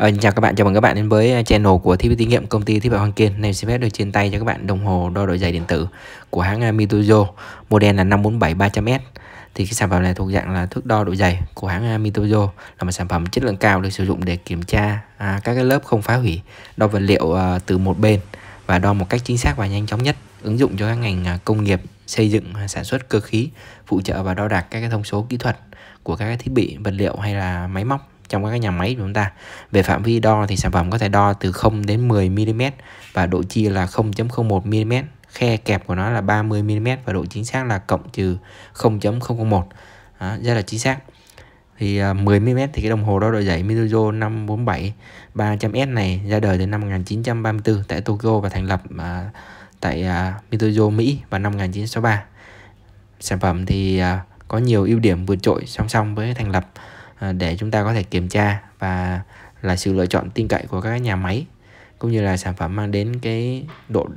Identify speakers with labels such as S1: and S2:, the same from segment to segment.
S1: À, chào các bạn, chào mừng các bạn đến với ờ, channel của thiết bị thí nghiệm công ty thiết bị Hoàng Kiên. Này xin phép được trên tay cho các bạn đồng hồ đo độ dày điện tử của hãng ờ, Mitujo, model là 547 300S. Thì cái sản phẩm này thuộc dạng là thước đo độ dày của hãng Mitujo là một sản phẩm chất lượng cao được sử dụng để kiểm tra à, các cái lớp không phá hủy, đo vật liệu à, từ một bên và đo một cách chính xác và nhanh chóng nhất, ứng dụng cho các ngành công nghiệp, xây dựng, sản xuất cơ khí, phụ trợ và đo đạc các cái thông số kỹ thuật của các cái thiết bị, vật liệu hay là máy móc trong các nhà máy của chúng ta. Về phạm vi đo thì sản phẩm có thể đo từ 0 đến 10 mm và độ chia là 0.01 mm. Khe kẹp của nó là 30 mm và độ chính xác là cộng trừ 0.001. Đó, rất là chính xác. Thì uh, 10 mm thì cái đồng hồ đo độ dày Mizuzo 547 300S này ra đời từ năm 1934 tại Tokyo và thành lập uh, tại uh, Mizuzo Mỹ vào năm 1963. Sản phẩm thì uh, có nhiều ưu điểm vượt trội song song với thành lập À, để chúng ta có thể kiểm tra và là sự lựa chọn tin cậy của các nhà máy cũng như là sản phẩm mang đến cái độ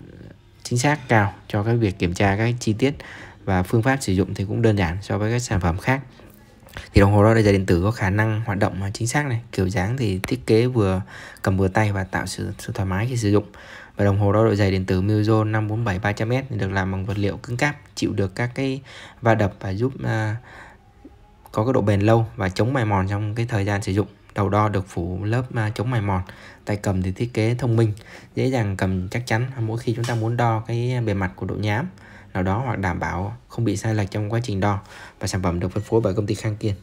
S1: chính xác cao cho cái việc kiểm tra các chi tiết và phương pháp sử dụng thì cũng đơn giản so với các sản phẩm khác. Thì đồng hồ đo dày điện tử có khả năng hoạt động chính xác này kiểu dáng thì thiết kế vừa cầm vừa tay và tạo sự, sự thoải mái khi sử dụng. Và đồng hồ đo độ dày điện tử Mizuno 547 300 m được làm bằng vật liệu cứng cáp chịu được các cái va đập và giúp uh, có cái độ bền lâu và chống mài mòn trong cái thời gian sử dụng. Đầu đo được phủ lớp à, chống mài mòn, tay cầm thì thiết kế thông minh, dễ dàng cầm chắc chắn. Mỗi khi chúng ta muốn đo cái bề mặt của độ nhám nào đó hoặc đảm bảo không bị sai lệch trong quá trình đo và sản phẩm được phân phối bởi công ty Khang Kiên.